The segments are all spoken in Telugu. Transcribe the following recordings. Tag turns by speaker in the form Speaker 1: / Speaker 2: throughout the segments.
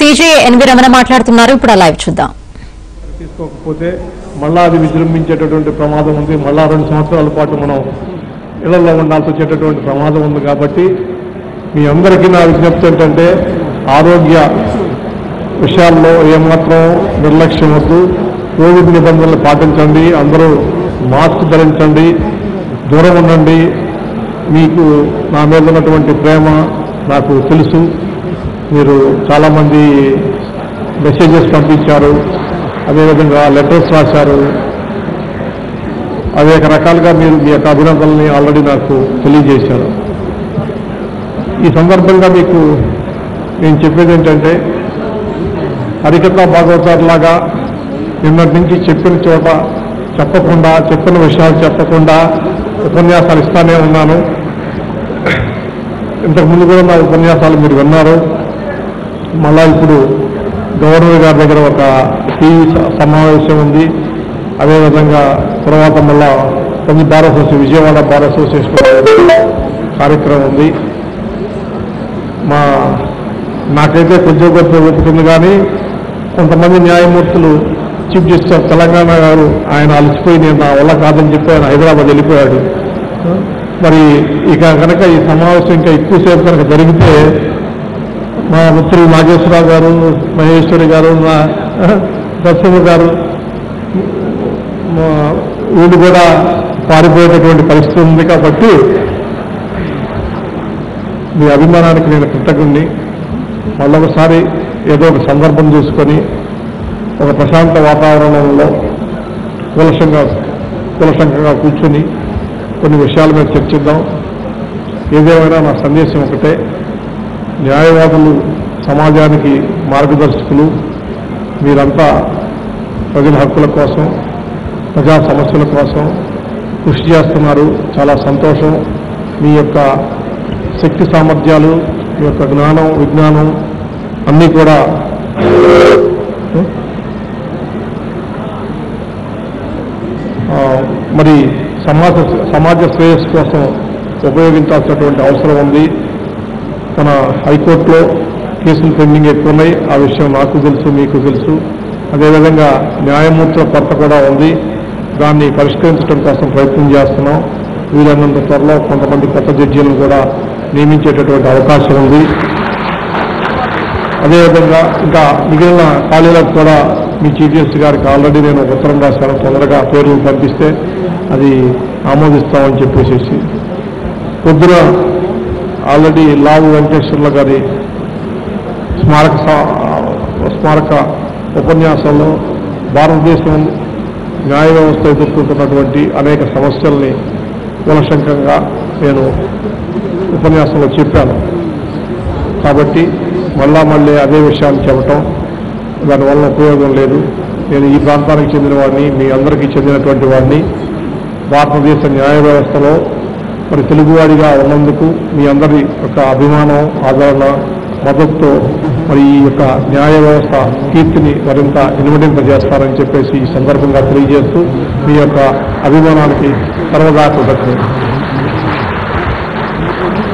Speaker 1: సీజే ఎన్వి రమణ మాట్లాడుతున్నారు. ఇప్పుడు లైవ్ చూద్దాం.
Speaker 2: తీసుకోకపోతే మళ్ళా అది విజృంభించేటటువంటి ప్రమాదం ఉంది. మళ్ళా రెండు సంవత్సరాల పాటు మనం ఇళ్ళలో ఉండాల్సి వచ్చేటటువంటి ప్రమాదం ఉంది కాబట్టి మీ అందరికీ నా విజ్ఞప్తి ఏంటంటే ఆరోగ్య విషయాల్లో ఏమాత్రం నిర్లక్ష్యం వద్దు. కోవిడ్ నిబంధనలు పాటించండి. అందరూ మాస్క్ ధరించండి. దూరం ఉండండి. మీకు నా మీద ఉన్నటువంటి ప్రేమ నాకు తెలుసు. మీరు చాలామంది మెసేజెస్ పంపించారు. అదేవిధంగా లెటర్స్ రాశారు. అనేక రకాలుగా మీరు మీ యొక్క అభినందనల్ని ఆల్రెడీ నాకు తెలియజేశారు. ఈ సందర్భంగా మీకు నేను చెప్పేది ఏంటంటే హరికథ భాగవతారులాగా నిన్నటి నుంచి చెప్పిన చోట చెప్పకుండా చెప్పిన విషయాలు చెప్పకుండా ఉపన్యాసాలు ఇస్తానే ఉన్నాను. ఇంతకుముందు కూడా నా ఉపన్యాసాలు మీరు విన్నారు. మళ్ళా ఇప్పుడు గవర్నర్ గారి దగ్గర ఒక టీవీ సమావేశం ఉంది. అదేవిధంగా తర్వాత మళ్ళా కొన్ని bar association Vijayawada bar association కార్యక్రమం ఉంది. మా నాకైతే కొంచెం కొంచెం ఒప్పుతుంది కానీ కొంతమంది న్యాయమూర్తులు చీఫ్ జస్టిస్ ఆఫ్ తెలంగాణ గారు ఆయన అలసిపోయి నేను నా వల్ల కాదని చెప్పి ఆయన హైదరాబాద్ వెళ్ళిపోయాడు. మరి ఇక కనుక ఈ సమావేశం ఇంకా ఎక్కువసేపు కనుక జరిగితే మా మిత్రులు నాగేశ్వరరావు గారు మహేశ్వరి గారు మా నరసింహ గారు వీళ్ళు కూడా పారిపోయేటటువంటి పరిస్థితి ఉంది కాబట్టి మీ అభిమానానికి నేను కృతజ్ఞుణ్ణి. మళ్ళొకసారి ఏదో ఒక సందర్భం చూసుకొని ఒక ప్రశాంత వాతావరణంలో కులసంగా కులసంగా కూర్చొని కొన్ని విషయాల మీద చర్చిద్దాం. ఏదేమైనా నా సందేశం ఒకటే. న్యాయవాదులు సమాజానికి మార్గదర్శకులు మీరంతా ప్రజల హక్కుల కోసం ప్రజా సమస్యల కోసం కృషి చేస్తున్నారు. చాలా సంతోషం. మీ యొక్క శక్తి సామర్థ్యాలు మీ యొక్క జ్ఞానం విజ్ఞానం అన్నీ కూడా మరి సమాజ సమాజ శ్రేయస్సు కోసం ఉపయోగించాల్సినటువంటి అవసరం ఉంది. మన హైకోర్టులో కేసులు పెండింగ్ ఎక్కువ ఉన్నాయి ఆ విషయం నాకు తెలుసు మీకు తెలుసు. అదేవిధంగా న్యాయమూర్తుల కొరత కూడా ఉంది. దాన్ని పరిష్కరించడం కోసం ప్రయత్నం చేస్తున్నాం. వీలైనంత త్వరలో కొంతమంది కొత్త జడ్జీలను కూడా నియమించేటటువంటి అవకాశం ఉంది. అదేవిధంగా ఇంకా మిగిలిన ఖాళీలకు కూడా మీ చీఫ్ జస్టిస్ గారికి ఆల్రెడీ నేను ఉత్తరం రాశాను. తొందరగా పేర్లు పంపిస్తే అది ఆమోదిస్తామని చెప్పేసి పొద్దున ఆల్రెడీ లావు వెంకటేశ్వర్ల గారి స్మారక స్మారక ఉపన్యాసంలో భారతదేశం న్యాయ వ్యవస్థ ఎదుర్కొంటున్నటువంటి అనేక సమస్యల్ని కులశంకంగా నేను ఉపన్యాసంలో చెప్పాను. కాబట్టి మళ్ళా మళ్ళీ అదే విషయాన్ని చెప్పటం దానివల్ల ఉపయోగం లేదు. నేను ఈ ప్రాంతానికి చెందిన వాడిని మీ అందరికీ చెందినటువంటి వాడిని భారతదేశ న్యాయ వ్యవస్థలో మరి తెలుగువాడిగా ఉన్నందుకు మీ అందరి యొక్క అభిమానం ఆదరణ మద్దతుతో మరి ఈ యొక్క న్యాయ వ్యవస్థ కీర్తిని మరింత ఇనుమడింపజేస్తారని చెప్పేసి ఈ సందర్భంగా తెలియజేస్తూ మీ యొక్క అభిమానానికి సర్వదా కృతజ్ఞతలు.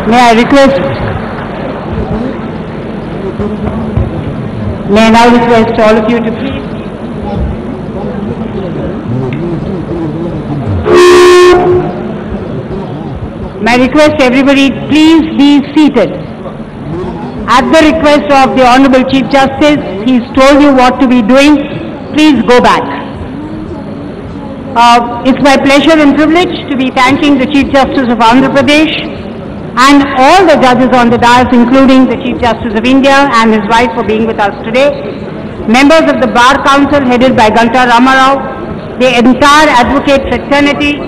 Speaker 3: May I request, may I now I request everybody, please be seated. At the request of the Honorable Chief Justice, he's told you what to be doing, please go back. Uh, It's my pleasure and privilege to be thanking the Chief Justice of Andhra Pradesh and all the judges on the dais, including the Chief Justice of India and his wife for being with us today, members of the Bar Council headed by Ganta Ramarao, the entire advocate fraternity,